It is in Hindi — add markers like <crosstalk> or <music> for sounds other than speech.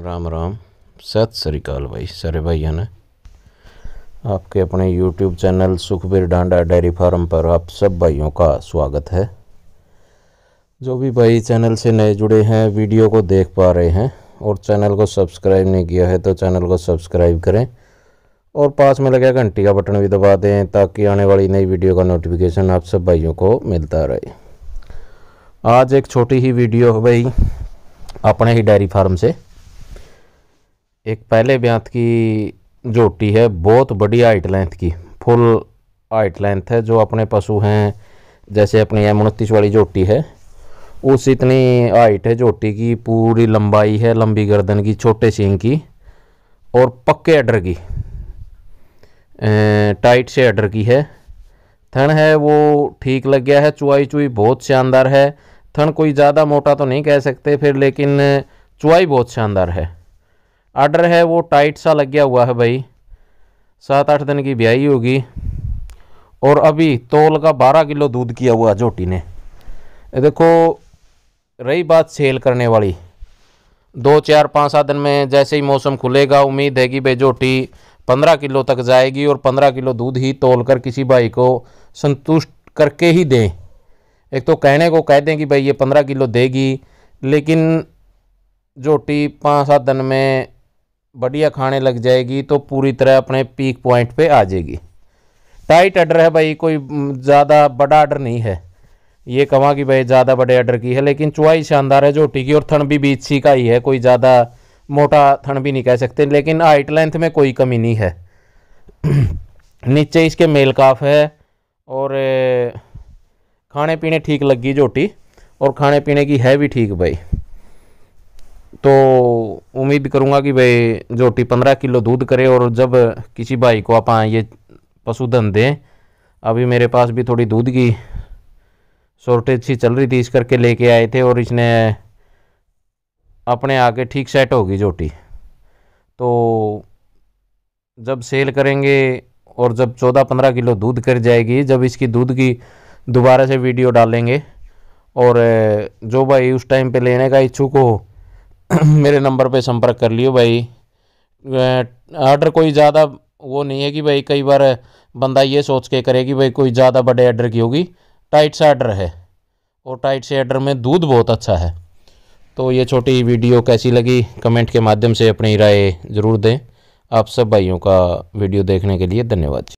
राम राम। सत श्रीकाल भाई, सारे भाइयों ने। आपके अपने YouTube channel Sukhbir Danda dairy farm पर आप सब भाइयों का स्वागत है। जो भी भाई चैनल से नए जुड़े हैं, वीडियो को देख पा रहे हैं और चैनल को सब्सक्राइब नहीं किया है तो चैनल को सब्सक्राइब करें और पास में लगे घंटी का बटन भी दबा दें ताकि आने वाली नई वीडियो का नोटिफिकेशन आप सब भाइयों को मिलता रहे। आज एक छोटी ही वीडियो है भाई, अपने ही डेयरी फार्म से। एक पहले ब्यांत की जोटी है, बहुत बड़ी हाइट लेंथ की फुल हाइट लेंथ है, जो अपने पशु हैं, जैसे अपनी एम उनतीस वाली जोटी है, उस इतनी हाइट है जोटी की, पूरी लंबाई है, लंबी गर्दन की, छोटे सींग की, और पक्के अडर की टाइट से अडर की है। थन है वो ठीक लग गया है, चुआई चुई बहुत शानदार है, थन कोई ज़्यादा मोटा तो नहीं कह सकते फिर, लेकिन चुआई बहुत शानदार है। आर्डर है, वो टाइट सा लग गया हुआ है भाई। सात आठ दिन की ब्याई होगी। और अभी तोल का बारह किलो दूध किया हुआ जोटी ने। देखो, रही बात सेल करने वाली। दो, चार, पाँच, सात दिन में जैसे ही मौसम खुलेगा, उम्मीद है कि भाई जोटी पंद्रह किलो तक जाएगी और पंद्रह किलो दूध ही तोल कर किसी भाई को संतुष्ट करके ही दें। एक तो कहने को कह दें कि भाई ये पंद्रह किलो देगी, लेकिन जोटी पाँच, सात दिन में बढ़िया खाने लग जाएगी तो पूरी तरह अपने पीक पॉइंट पे आ जाएगी। टाइट ऑर्डर है भाई, कोई ज़्यादा बड़ा ऑर्डर नहीं है। ये कमा कि भाई ज़्यादा बड़े ऑर्डर की है, लेकिन चुवाई शानदार है जोटी की, और थन भी बीच सी का ही है, कोई ज़्यादा मोटा थन भी नहीं कह सकते, लेकिन हाइट लेंथ में कोई कमी नहीं है। <clears throat> नीचे इसके मेल काफ है, और, खाने पीने ठीक लगी जोटी और खाने पीने की है भी ठीक भाई। तो उम्मीद करूँगा कि भाई जोटी पंद्रह किलो दूध करे और जब किसी भाई को आप ये पशुधन दें, अभी मेरे पास भी थोड़ी दूध की शॉर्टेज सी चल रही थी, इस करके लेके आए थे और इसने अपने आगे ठीक सेट होगी जोटी तो जब सेल करेंगे और जब चौदह पंद्रह किलो दूध कर जाएगी, जब इसकी दूध की दोबारा से वीडियो डालेंगे और, जो भाई उस टाइम पे लेने का इच्छुक हो <clears throat> मेरे नंबर पे संपर्क कर लियो भाई। ऑर्डर कोई ज़्यादा वो नहीं है कि भाई कई बार बंदा ये सोच के करे कि भाई कोई ज़्यादा बड़े ऑर्डर की होगी। टाइट सा ऑर्डर है। और टाइट से ऑर्डर में दूध बहुत अच्छा है। तो ये छोटी वीडियो कैसी लगी कमेंट के माध्यम से अपनी राय ज़रूर दें। आप सब भाइयों का वीडियो देखने के लिए धन्यवाद